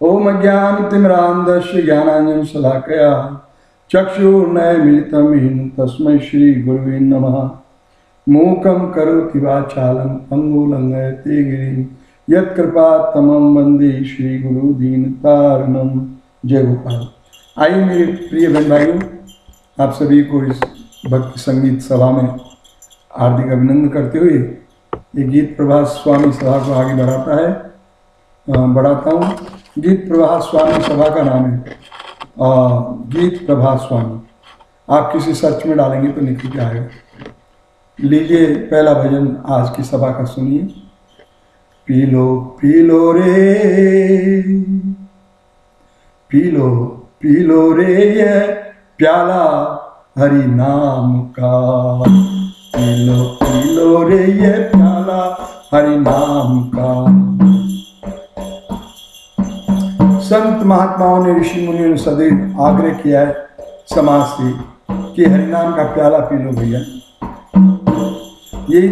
ओम ज्ञानतिमिरान्धस्य ज्ञानाञ्जन शलाकया चक्षुर्नयमिलितं येन तस्मै श्रीगुरुवे नमः। मूकं करोति वाचालं पङ्गुलङ्घयते गिरिं। यत्कृपात्तमं वंदे श्रीगुरुदीनतारणं जय गोपाल। आइए मेरे प्रिय बहन भाइयों आप सभी को इस भक्ति संगीत सभा में हार्दिक अभिनंदन करते हुए ये गीत प्रभास स्वामी सभा को आगे बढ़ाता है। बढ़ाता हूँ। गीत प्रभा स्वामी सभा का नाम है। अ, गीत प्रभा स्वामी। आप किसी सर्च में डालेंगे तो निकल के आएगा। लीजिए पहला भजन आज की सभा का सुनिए। पी लो पी लो रे। पी लो पी लो रे ये प्याला हरि नाम का। पी लो पी लो रे ये प्याला हरि नाम का। संत महात्माओं ने ऋषि मुनियों ने सदैव आग्रह किया है समाज से कि हरिनाम का प्याला पी लो भैया। ये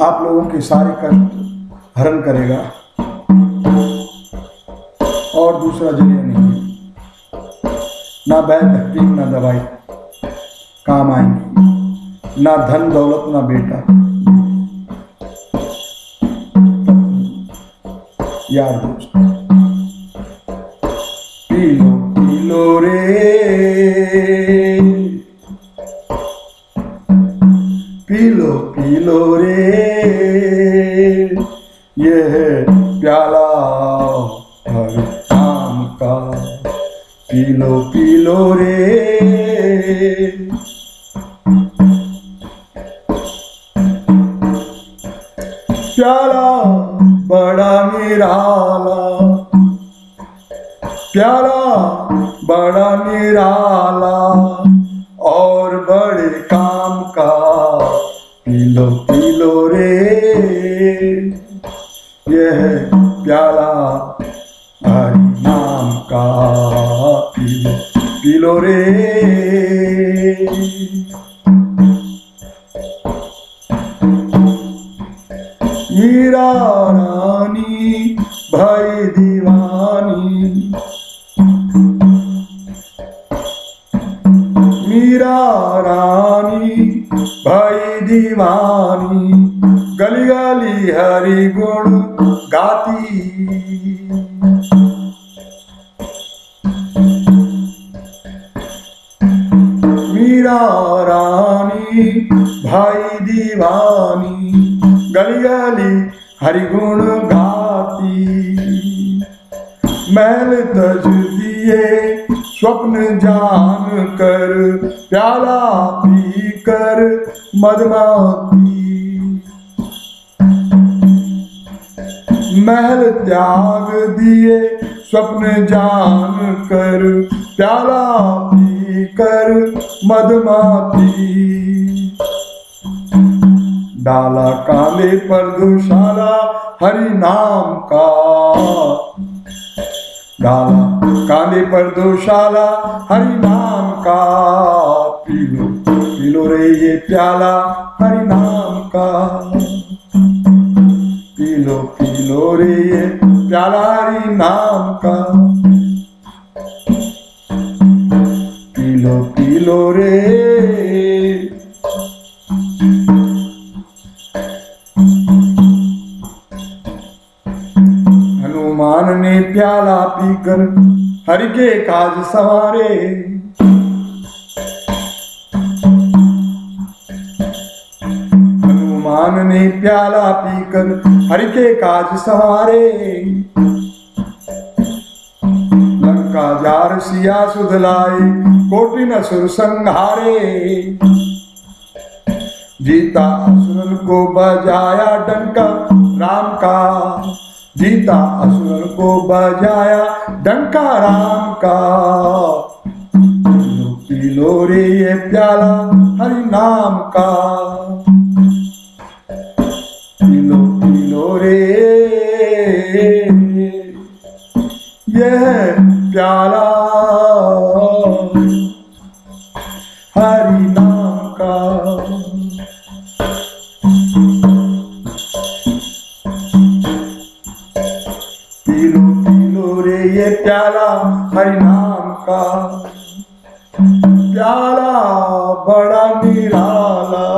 आप लोगों के सारे कष्ट हरण करेगा। और दूसरा ज़रिया नहीं ना बैद हकीम ना दवाई, काम आएँगी। ना धन दौलत, ना बेटा। यार दोस्त पी लो पी लो रे यह प्याला हरि नाम का। पी लो पी लो रे। प्याला बड़ा निराला। प्याला बड़ा निराला और बड़े का पी लो पी लो रे, यह प्याला हरि नाम का पी लो पी लो रे। मीरा रानी, भाई दीवानी, मीरा रानी दीवानी। गली गली हरि गुण गाती। मीरा रानी, भाई दीवानी, गली गली हरि गुण गाती। महल तज दिए, स्वप्न जान कर प्याला पी कर मदमाती महल त्याग दिए स्वप्न जान कर, प्याला पी कर मदमाती डाला काले पर दुशाला हरि नाम का। डाला काले पर दोशाला हरि नाम का। पी लो पी लो रे ये प्याला हरि नाम का। पी लो पी लो रे ये प्याला हरि नाम का। पी लो रे। हनुमान ने प्याला पीकर हरि के काज सवारे। हनुमान ने प्याला पीकर हरि के काज सवारे। लंका जार सिया सुधलाए कोटि न सुर संहारे। जीता असुरन को बजाया डंका, राम का। जीता असुर को बजाया डंका, राम का। पी रे ये प्याला हरि नाम का। पी लो रे यह प्याला हरि नाम का। पी लो रे, ये प्याला हरि नाम का। प्याला, बड़ा निराला।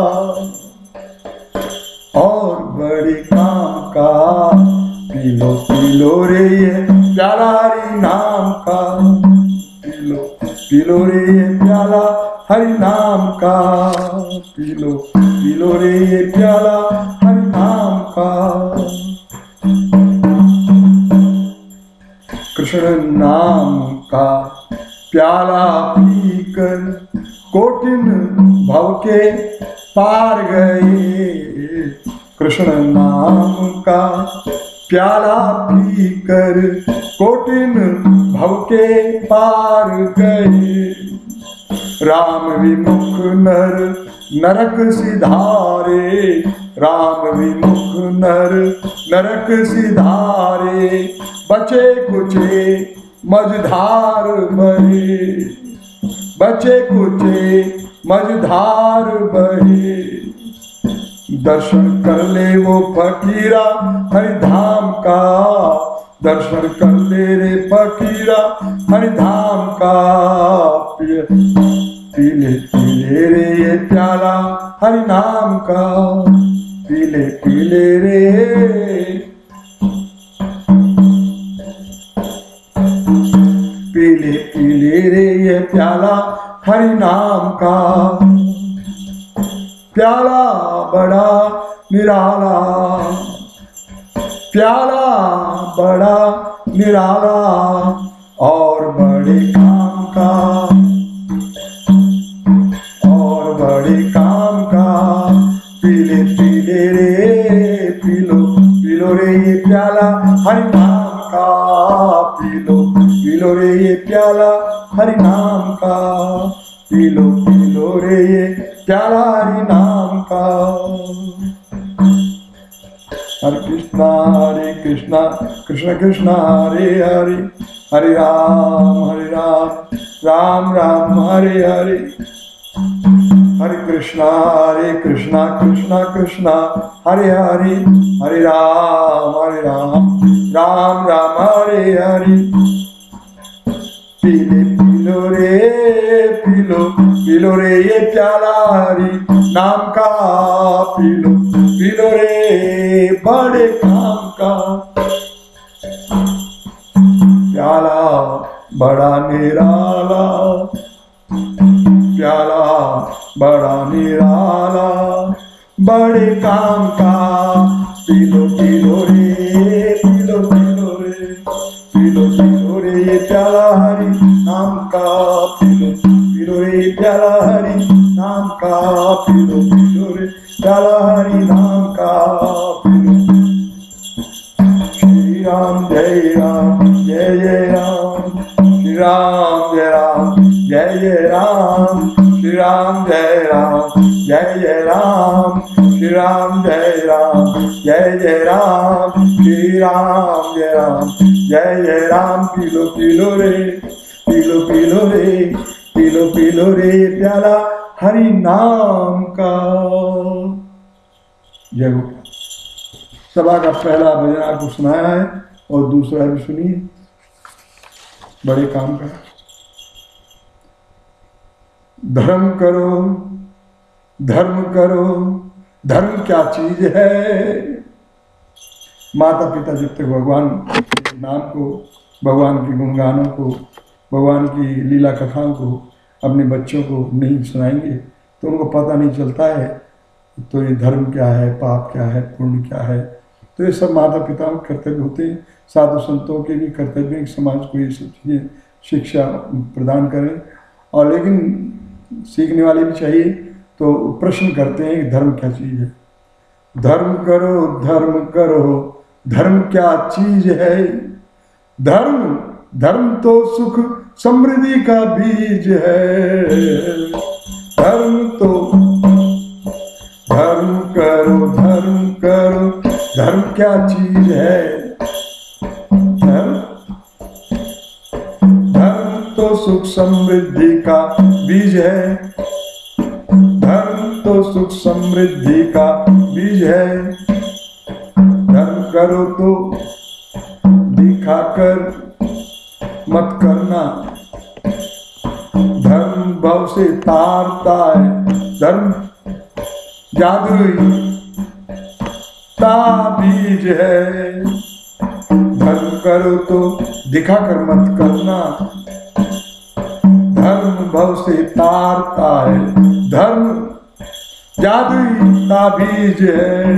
पीलो पीलो रे ये प्याला हरि नाम का। पीलो पीलो रे ये प्याला हरि नाम का। पीलो पीलो रे ये प्याला हरि नाम का। कृष्ण नाम का प्याला पीकर कोटिन भव के पार गए। कृष्ण नाम का प्याला पीकर कोटिन भव के पार गए। राम विमुख नर, नरक सिधारे। राम विमुख नर, नरक सिधारे। बचे कुचे मझधार बहे। बचे कुचे मझधार बहे। दर्शन कर ले वो फकीरा, हरिधाम का। दर्शन कर ले रे फकीरा, हरिधाम का। पीले पीले रे ये प्याला हरि नाम का। पीले पीले रे। पीले पीले रे ये प्याला हरि नाम का। प्याला बड़ा निराला। प्याला, बड़ा निराला और बड़े काम का। और बड़े काम का। पीले पीले रे, पीलो पीलो रे ये प्याला, हरि नाम का। पीलो पीलो रे ये प्याला, हरि नाम का। पीलो पीलो रे ये प्याला, हरि नाम हरे कृष्णा हरे कृष्णा कृष्ण कृष्ण हरे हरे हरे राम हरे राम राम राम हरे हरे हरे कृष्णा हरे कृष्णा कृष्णा कृष्णा हरे हरे हरे राम हरे राम राम राम हरे हरे पीले पीलो रे पीलो पीलो रे ये प्याला हरी नाम का पीलो पीलो रे, बड़े काम का। प्याला, बड़ा निराला। प्याला, बड़ा निराला। बड़े काम का। पीलो पीलो रे, पीलो पीलो रे। पीलो पीलो रे, प्याला हरी, नाम का पीलो पीलो रे, प्याला हरि। का पीलो पीलो रे प्याला हरि नाम का श्री राम जय राम जय जय राम श्री राम जय राम जय जय राम श्री राम जय राम जय जय राम श्री राम जय राम जय जय राम श्री राम जय राम जय जय राम पीलो पीलो रे पीलो पीलो रे पीलो पीलो रे प्याला हरि नाम का। जय हो सभा का पहला भजन आपको सुनाया है और दूसरा भी सुनिए। बड़े काम का। धर्म करो धर्म करो, धर्म क्या चीज़ है? माता पिता जब तक भगवान के नाम को, भगवान के गुणगानों को, भगवान की लीला कथाओं को अपने बच्चों को नहीं सुनाएँगे तो उनको पता नहीं चलता है तो ये धर्म क्या है, पाप क्या है, पुण्य क्या है। तो ये सब माता पिता के कर्तव्य होते हैं। साधु संतों के भी कर्तव्य हैं समाज को ये सब चीज़ें, शिक्षा प्रदान करें। और लेकिन सीखने वाले भी चाहिए तो प्रश्न करते हैं कि धर्म क्या चीज़ है? धर्म करो धर्म करो, धर्म क्या चीज़ है? धर्म धर्म तो सुख समृद्धि का बीज है। धर्म तो धर्म करो धर्म करो, धर्म क्या चीज़ है? धर्म? धर्म तो सुख समृद्धि का बीज है। धर्म तो सुख समृद्धि का बीज है। धर्म करो तो दिखाकर मत करना। धर्म भाव से तारता है। धर्म जादुई ताबीज है। धर्म करो तो दिखा कर मत करना। धर्म भव से तारता है। धर्म जादुई ताबीज है।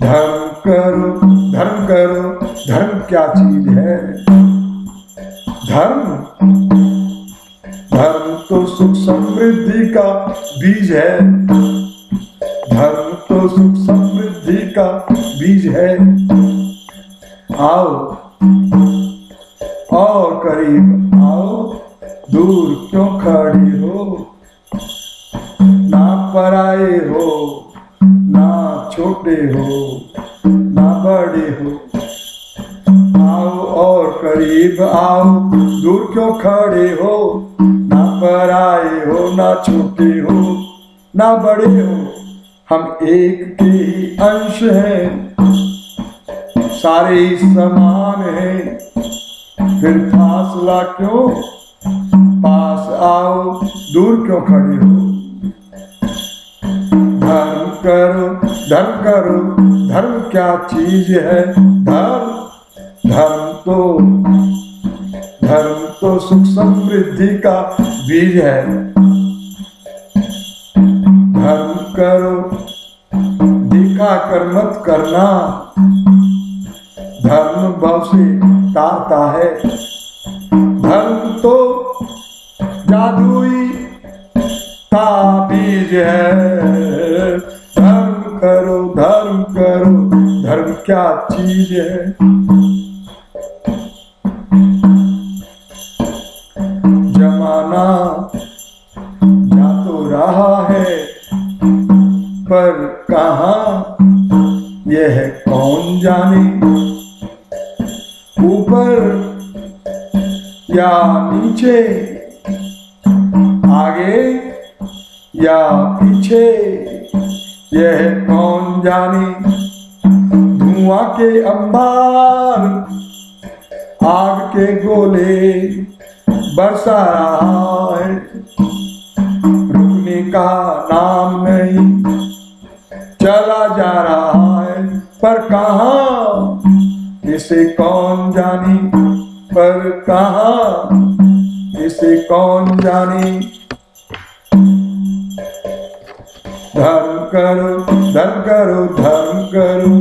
धर्म करो धर्म करो, धर्म क्या चीज़ है? धर्म। धर्म तो सुख समृद्धि का बीज है। धर्म तो सुख समृद्धि का बीज है। आओ, और करीब आओ, दूर क्यों खड़ी हो? ना पराए हो, ना छोटे हो, ना बड़े हो। आओ और करीब आओ, दूर क्यों खड़े हो? ना पराए हो, ना छोटे हो, ना बड़े हो, हम एक के ही अंश हैं। सारे समान हैं। फिर फासला क्यों? पास आओ, दूर क्यों खड़े हो? धर्म करो धर्म करो, धर्म क्या चीज़ है? धर्म धर्म तो धर्म तो सुख समृद्धि का बीज है। धर्म करो, दिखा कर मत करना। धर्म भाव से तारता है। धर्म तो जादुई का बीज है। धर्म करो धर्म करो, धर्म क्या चीज़ है? जमाना जा तो रहा है, पर कहा? यह कौन जाने? ऊपर या नीचे? आगे या पीछे? यह कौन जाने? धुआँ के अंबार, आग के गोले। बरसा रहा है रुकने का नाम नहीं, चला जा रहा है। पर कहा? इसे कौन जानी? पर कहा? इसे कौन जानी? धर्म करो धर्म करो धर्म करो।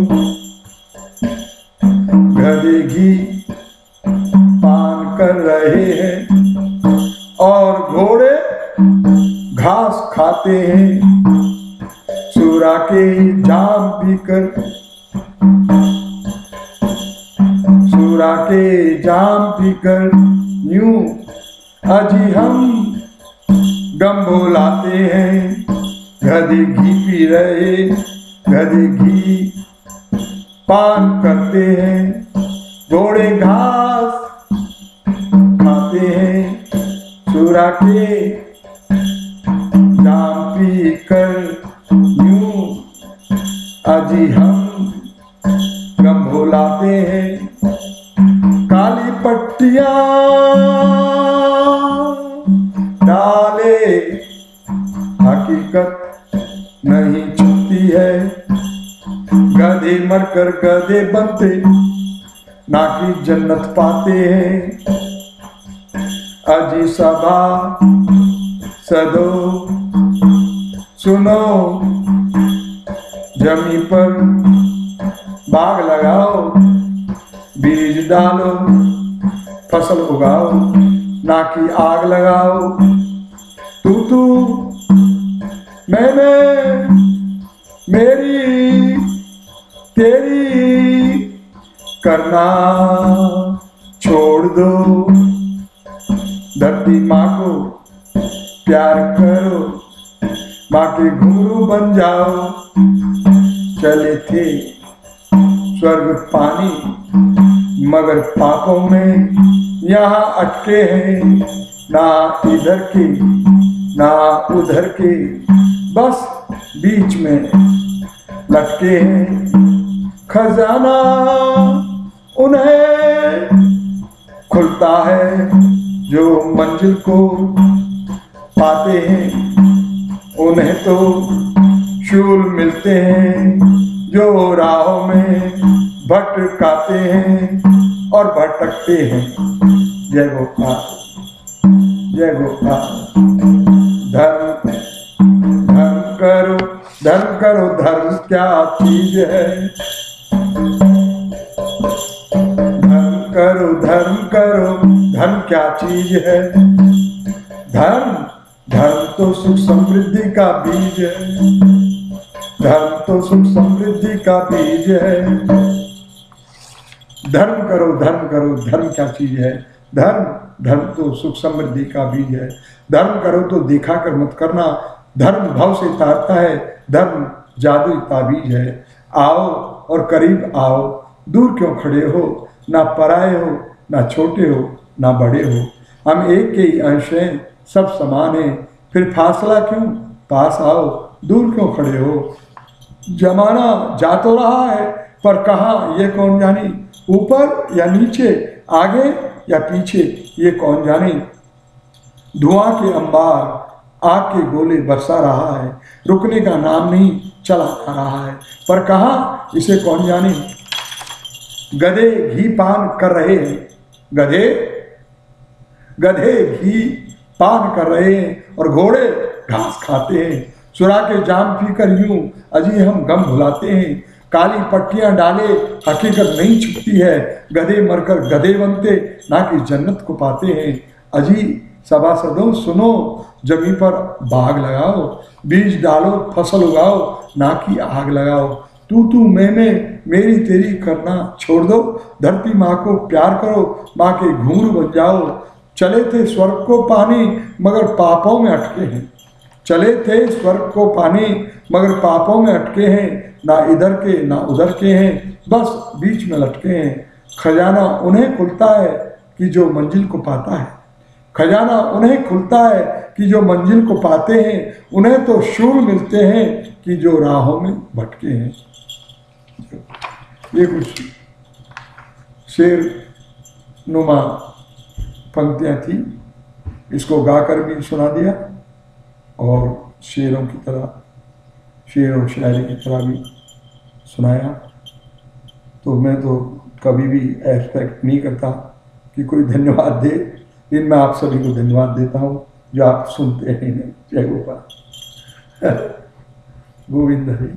गधे घी पान कर रहे हैं। अजी हम गम बोलाते हैं। गधे घी पी रहे, गधे घी पान करते हैं। घोड़े घास खाते हैं सूरा के जाम पी कर यूँ अजी हम गम भुलाते हैं। काली पट्टिया डाले। हकीकत नहीं छुपती है। गधे मरकर गधे बनते, ना कि जन्नत पाते हैं। अजी सभा, सदो, सुनो। जमी पर बाग लगाओ, बीज डालो, फ़सल उगाओ, ना कि आग लगाओ। तू तू मैं मैं मेरी, तेरी करना छोड़ दो। धरती माँ को प्यार करो, माँ के घुंघरू बन जाओ। चले थे स्वर्ग पानी, मगर पापों में यहाँ अटके हैं। ना इधर के ना उधर के बस बीच में लटके हैं खजाना उन्हें खुलता है जो मंजिल को पाते हैं। उन्हें तो शूल मिलते हैं जो राहों में भटकाते हैं और भटकते हैं। जय गोपाल जय गोपाल। धर्म करो धर्म क्या चीज़ है? धर्म करो धर्म करो धर्म क्या चीज़ है? धर्म धर्म तो सुख समृद्धि का बीज है। धर्म तो सुख समृद्धि का बीज है। धर्म करो धर्म करो धर्म क्या चीज़ है? धर्म धर्म तो सुख समृद्धि का बीज है। धर्म करो तो देखा कर मत करना। धर्म भाव से तारता है, धर्म जादू ताबीज है। आओ और करीब आओ, दूर क्यों खड़े हो? ना पराए हो, ना छोटे हो, ना बड़े हो। हम एक के ही अंश हैं, सब समान हैं। फिर फासला क्यों? पास आओ, दूर क्यों खड़े हो? जमाना जा तो रहा है, पर कहा? ये कौन जाने? ऊपर या नीचे? आगे या पीछे? ये कौन जाने? धुआँ के अंबार आग के गोले बरसा रहा है, रुकने का नाम नहीं चला आ रहा है। पर कहा, इसे कौन जाने? गधे घी पान कर रहे हैं। गधे? गधे घी पान कर रहे हैं और घोड़े घास खाते हैं। सुरा के जाम पीकर यूँ अजी हम गम भुलाते हैं। काली पट्टियाँ डाले, हकीकत नहीं छुपती है। गधे मरकर गधे बनते, ना कि जन्नत को पाते हैं। अजी सभासदों सुनो जमी पर बाग लगाओ, बीज डालो, फ़सल उगाओ, ना कि आग लगाओ। तू तू, मैं मैं, मेरी तेरी करना छोड़ दो। धरती माँ को प्यार करो, माँ के घूर बन जाओ। चले थे स्वर्ग को पानी, मगर पापों में अटके हैं। चले थे स्वर्ग को पानी, मगर पापों में अटके हैं। ना इधर के, ना उधर के हैं, बस बीच में लटके हैं। खजाना उन्हें खुलता है कि जो मंजिल को पाता है। खजाना उन्हें खुलता है कि जो मंजिल को पाते हैं, उन्हें तो शूर मिलते हैं कि जो राहों में भटके हैं। ये कुछ शेर नुमा पंक्तियाँ थी। इसको गाकर भी सुना दिया और शेरों की तरह, शेर और शायरी की तरह भी सुनाया। तो मैं तो कभी भी एक्सपेक्ट नहीं करता कि कोई धन्यवाद दे। लेकिन मैं आप सभी को धन्यवाद देता हूँ, जो आप सुनते हैं जय गोपाल गोविंद हरी।